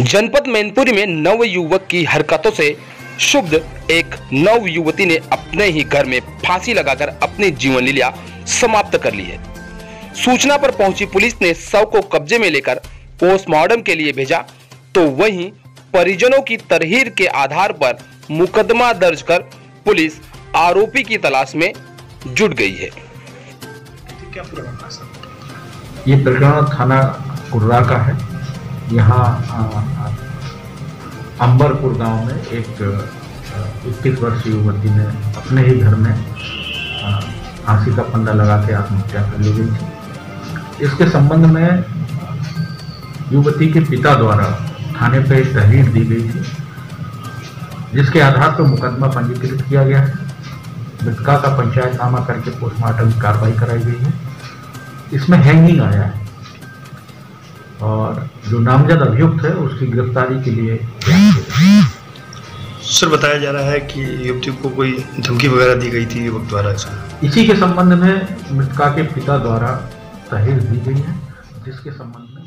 जनपद मैनपुरी में नव युवक की हरकतों से शुभ एक नव युवती ने अपने ही घर में फांसी लगाकर अपनी जीवन लीला समाप्त कर ली है। सूचना पर पहुँची पुलिस ने शव को कब्जे में लेकर पोस्टमार्टम के लिए भेजा तो वहीं परिजनों की तरहीर के आधार पर मुकदमा दर्ज कर पुलिस आरोपी की तलाश में जुट गई है। ये प्रकरण थाना का है। यहाँ अंबरपुर गाँव में एक इक्कीस वर्षीय युवती ने अपने ही घर में फांसी का फंदा लगा के आत्महत्या कर ली गई थी। इसके संबंध में युवती के पिता द्वारा थाने पर एक तहरीर दी गई थी, जिसके आधार पर मुकदमा पंजीकृत किया गया है। मृतका का पंचायतनामा करके पोस्टमार्टम कार्रवाई कराई गई है। इसमें हैंगिंग आया है। और जो नामजद अभियुक्त है उसकी गिरफ्तारी के लिए। सर बताया जा रहा है कि युवती को कोई धमकी वगैरह दी गई थी युवक द्वारा इसी के संबंध में मृतका के पिता द्वारा तहरीर दी गई है जिसके संबंध में